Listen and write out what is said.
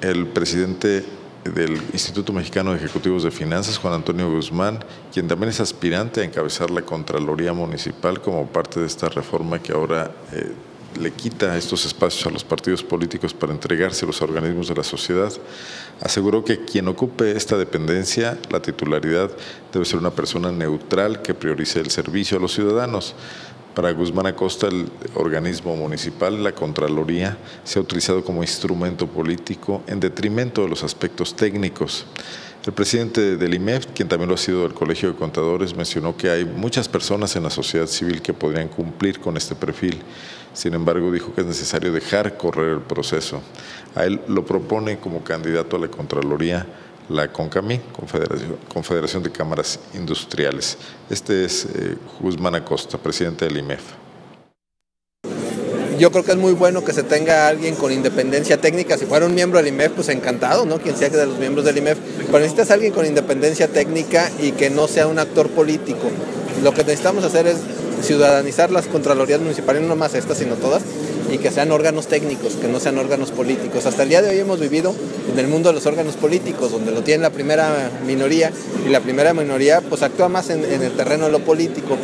El presidente del Instituto Mexicano de Ejecutivos de Finanzas, Juan Antonio Guzmán, quien también es aspirante a encabezar la Contraloría Municipal como parte de esta reforma que ahora eh, le quita estos espacios a los partidos políticos para entregarse a los organismos de la sociedad, aseguró que quien ocupe esta dependencia, la titularidad, debe ser una persona neutral que priorice el servicio a los ciudadanos. Para Guzmán Acosta, el organismo municipal, la Contraloría, se ha utilizado como instrumento político en detrimento de los aspectos técnicos. El presidente del IMEF, quien también lo ha sido del Colegio de Contadores, mencionó que hay muchas personas en la sociedad civil que podrían cumplir con este perfil. Sin embargo, dijo que es necesario dejar correr el proceso. A él lo propone como candidato a la Contraloría la CONCAMI, Confederación, Confederación de Cámaras Industriales. Este es eh, Guzmán Acosta, presidente del IMEF. Yo creo que es muy bueno que se tenga alguien con independencia técnica. Si fuera un miembro del IMEF, pues encantado, ¿no? Quien sea que de los miembros del IMEF. Pero necesitas alguien con independencia técnica y que no sea un actor político. Lo que necesitamos hacer es ciudadanizar las contralorías municipales, no más estas, sino todas, y que sean órganos técnicos, que no sean órganos políticos. Hasta el día de hoy hemos vivido en el mundo de los órganos políticos, donde lo tiene la primera minoría, y la primera minoría pues actúa más en, en el terreno de lo político.